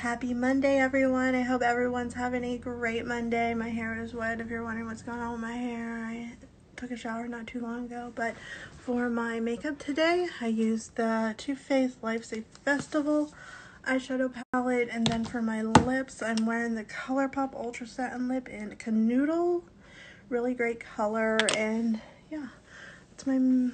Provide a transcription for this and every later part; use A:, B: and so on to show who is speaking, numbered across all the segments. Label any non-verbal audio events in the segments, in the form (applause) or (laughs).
A: Happy Monday, everyone. I hope everyone's having a great Monday. My hair is wet. If you're wondering what's going on with my hair, I took a shower not too long ago. But for my makeup today, I used the Too Faced Life's a Festival eyeshadow palette. And then for my lips, I'm wearing the ColourPop Ultra Satin Lip in Canoodle. Really great color. And yeah, it's my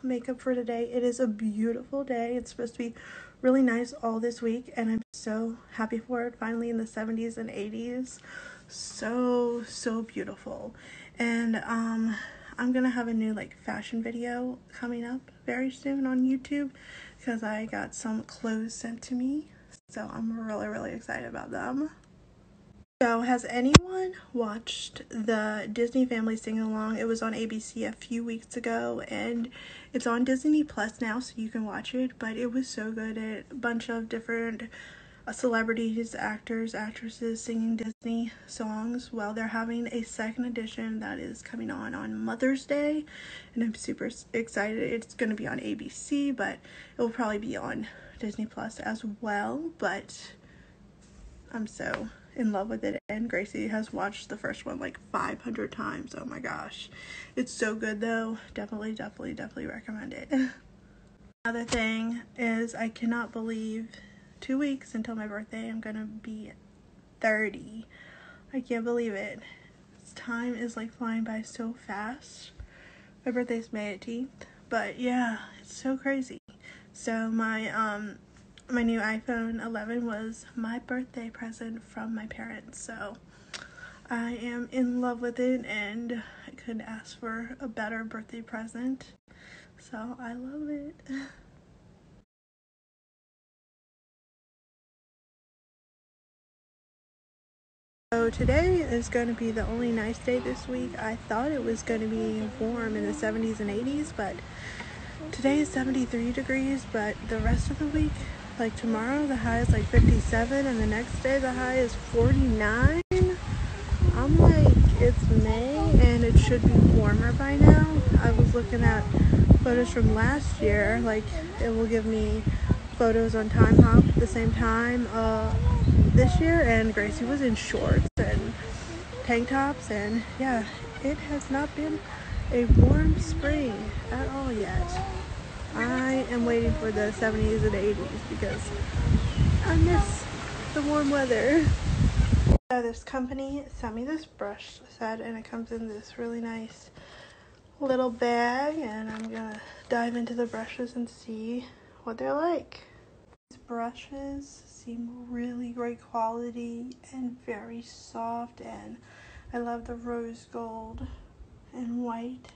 A: makeup for today. It is a beautiful day. It's supposed to be really nice all this week and I'm so happy for it finally in the 70s and 80s so so beautiful and um I'm gonna have a new like fashion video coming up very soon on YouTube because I got some clothes sent to me so I'm really really excited about them so, has anyone watched the Disney Family Sing Along? It was on ABC a few weeks ago and it's on Disney Plus now, so you can watch it. But it was so good. It, a bunch of different celebrities, actors, actresses singing Disney songs. Well, they're having a second edition that is coming on on Mother's Day, and I'm super excited. It's going to be on ABC, but it will probably be on Disney Plus as well. But I'm so in love with it and Gracie has watched the first one like 500 times. Oh my gosh. It's so good though. Definitely, definitely, definitely recommend it. (laughs) Another thing is I cannot believe two weeks until my birthday I'm gonna be 30. I can't believe it. This time is like flying by so fast. My birthday's May 18th. But yeah, it's so crazy. So my um my new iPhone 11 was my birthday present from my parents. So I am in love with it and I couldn't ask for a better birthday present. So I love it. (laughs) So today is going to be the only nice day this week. I thought it was going to be warm in the 70s and 80s, but today is 73 degrees, but the rest of the week like tomorrow the high is like 57 and the next day the high is 49. I'm like, it's May and it should be warmer by now. I was looking at photos from last year. Like it will give me photos on Timehop at the same time uh, this year and Gracie was in shorts and tank tops and yeah, it has not been a warm spring at all yet. I am waiting for the 70s and 80s because I miss the warm weather. So this company sent me this brush set and it comes in this really nice little bag and I'm gonna dive into the brushes and see what they're like. Brushes seem really great quality and very soft and I love the rose gold and white